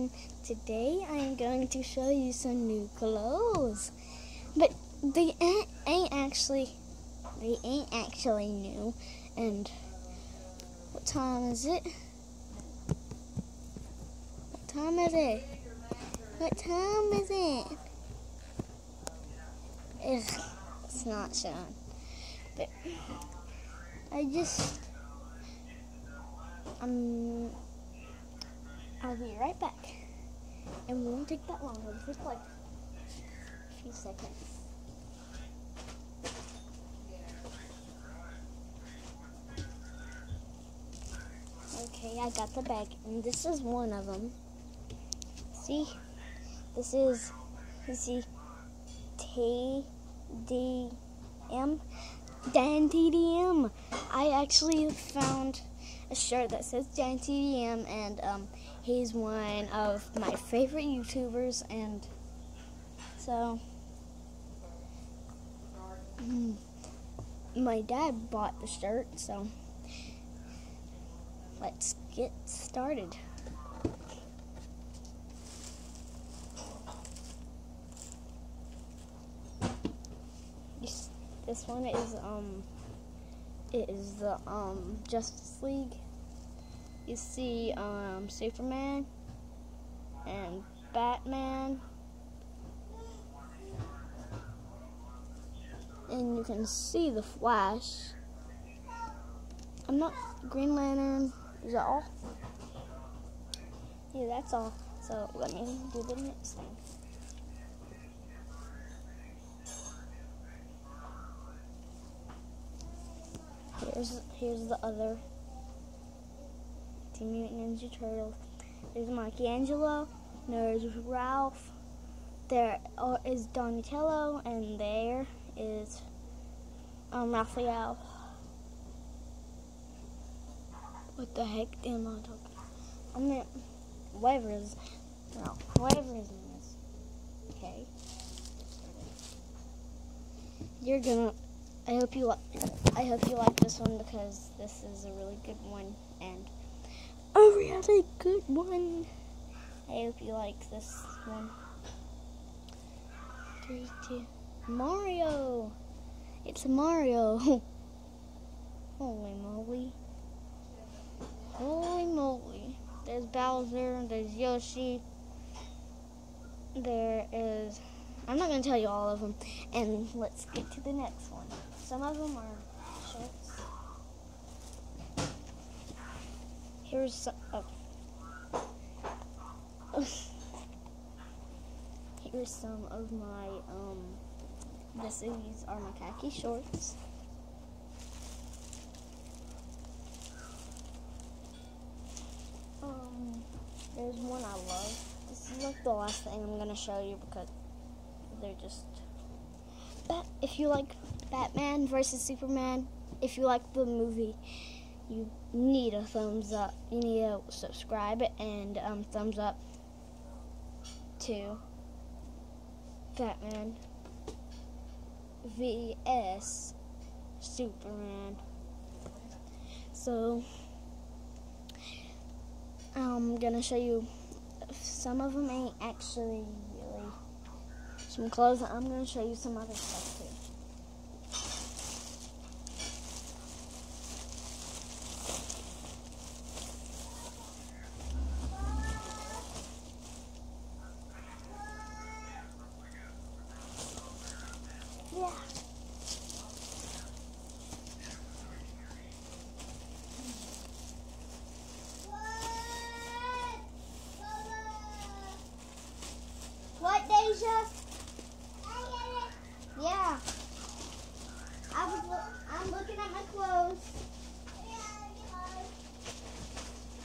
and today I am going to show you some new clothes. But they ain't, actually they ain't actually new. And what time is it? What time is it? What time is it? Ugh, it's not showing. But I just um I'll be right back. And won't take that long. It'll just like a few seconds. Okay, I got the bag, and this is one of them. See, this is, you see, TDM, Dan TDM. I actually found a shirt that says Dan TDM, and um, he's one of my favorite YouTubers, and so mm, my dad bought the shirt, so let's get started. This, one is um is the um Justice League. You see um Superman and Batman. And you can see the Flash. I'm not Green Lantern. Is that all? Yeah, that's all. So let me do the next thing. Here's here's the other Team Mutant Ninja Turtles. There's Michelangelo. There's Ralph. There is Donatello, and there is um, Raphael. What the heck am I talking? I mean, whatever is, no, whatever is. Okay. You're gonna. I hope you like. I hope you like this one because this is a really good one and a really good one. I hope you like this one. Three, two, Mario. It's Mario. Holy moly. Holy moly. There's Bowser, there's Yoshi. There is I'm not going to tell you all of them. And let's get to the next one. Some of them are Here's some. Oh. Here's some of my. Um, this these are my khaki shorts. Um, there's one I love. This is like the last thing I'm gonna show you because they're just. But if you like Batman versus Superman, if you like the movie, you need a thumbs up. You need to subscribe and um, thumbs up to Batman vs Superman. So I'm gonna show you. Some of them ain't actually really some clothes. I'm gonna show you some other stuff too. Yeah. What, Deja? Yeah. I was. Lo- I'm looking at my clothes.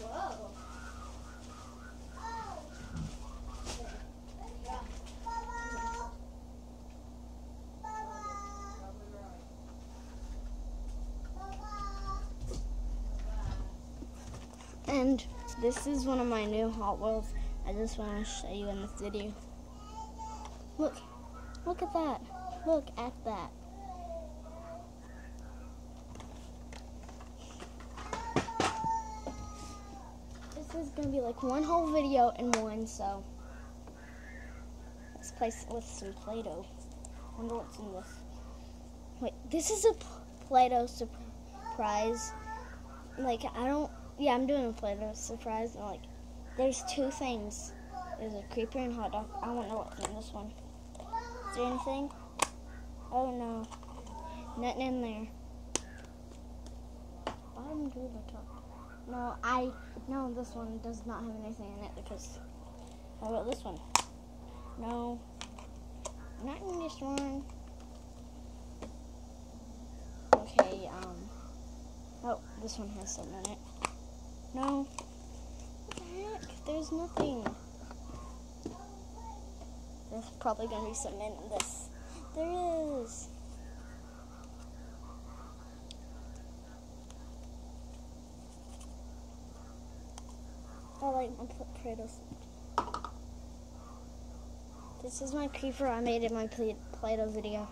Whoa. And this is one of my new Hot Wheels. I just want to show you in this video. Look, look at that. Look at that. This is is gonna be like one whole video in one, so let's play s- with some Play-Doh. Wonder what's in this. Wait, this is a Play-Doh surprise. Like I don't. Yeah, I'm doing a Play-Doh surprise. And like, there's two things. There's a creeper and hot dog. I don't know what's in this one. Is there anything? Oh no, nothing in there. Bottom to the top. No, I no. This one does not have anything in it because. How about this one? No, not in this one. Okay. Um. Oh, this one has something in it. No. What the heck? There's nothing. There's probably gonna be some in this. There is. I like my Play-Doh. This is my creeper I made in my Play- Play-Doh video.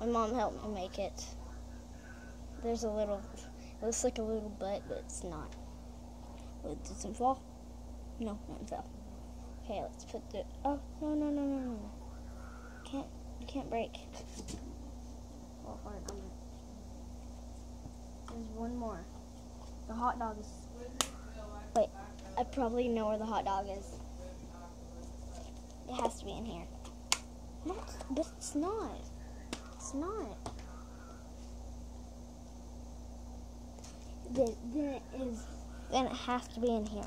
My mom helped me make it. There's a little, it looks like a little butt, but it's not. Wait, did some fall? No, nothing fell. Okay, let's put the, oh, no, no, no, no, no. Can't, you can't break. Oh, I'm gonna- There's one more. The hot dog is, wait, I probably know where the hot dog is. It has to be in here. No, but it's not. It's not. Then, then it is. Then it has to be in here.